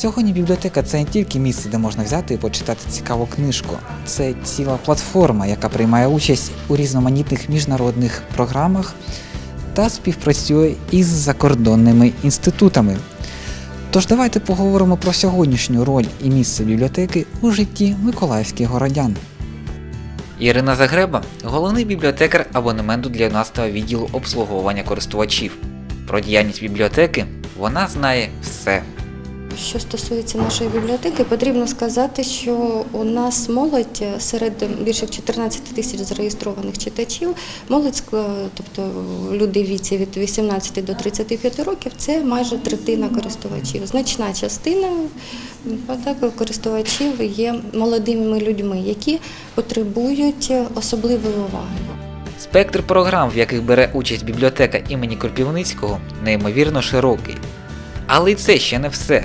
Сьогодні бібліотека це не тільки місце, де можна взяти і почитати цікаву книжку. Це ціла платформа, яка приймає участь у різноманітних міжнародних програмах та співпрацює із закордонними інститутами. Тож давайте поговоримо про сьогоднішню роль і місце бібліотеки у житті миколаївських городян. Ірина Загреба головний бібліотекар абонементу для 11 відділу обслуговування користувачів. Про діяльність бібліотеки вона знає все. Що стосується нашої бібліотеки, потрібно сказати, що у нас молодь серед більше 14 тисяч зареєстрованих читачів, молодь, тобто люди віці від 18 до 35 років, це майже третина користувачів. Значна частина так, користувачів є молодими людьми, які потребують особливої уваги. Спектр програм, в яких бере участь бібліотека імені Кропівницького, неймовірно широкий. Але й це ще не все.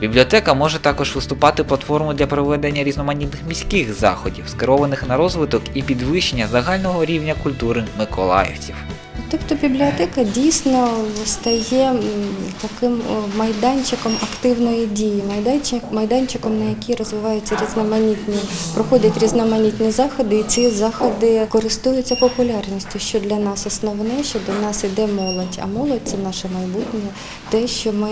Бібліотека може також виступати платформою для проведення різноманітних міських заходів, скерованих на розвиток і підвищення загального рівня культури миколаївців. Тобто бібліотека дійсно стає таким майданчиком активної дії, майданчик, майданчиком, на який розвиваються різноманітні, проходять різноманітні заходи, і ці заходи користуються популярністю, що для нас основне, що до нас іде молодь. А молодь це наше майбутнє, те, що ми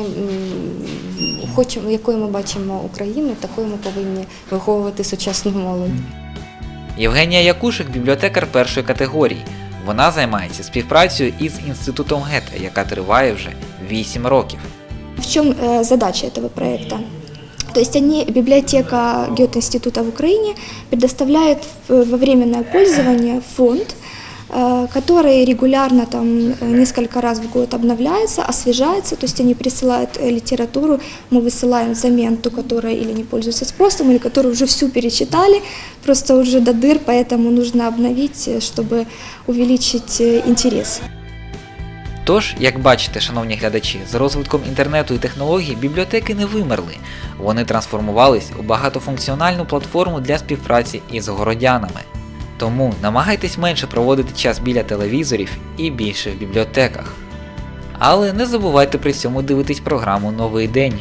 хочемо, якою ми бачимо Україну, такою ми повинні виховувати сучасну молодь. Євгенія Якушик бібліотекар першої категорії. Вона займається співпрацею із інститутом Гете, яка триває вже 8 років. В чем э, задача этого проекта? То есть они, библиотека Гёте-института в Украине предоставляет в- во временное пользование фонд, э, который регулярно там э, несколько раз в год обновляется, освежается, то есть они присылают э, литературу, мы высылаем взамен ту, которая или не пользуется спросом, или которую уже всю перечитали, просто уже до дыр, поэтому нужно обновить, э, чтобы увеличить э, интерес. Тож, як бачите, шановні глядачі, з розвитком інтернету і технологій бібліотеки не вимерли. Вони трансформувались у багатофункціональну платформу для співпраці із городянами. Тому намагайтесь менше проводити час біля телевізорів і більше в бібліотеках. Але не забувайте при цьому дивитись програму Новий день.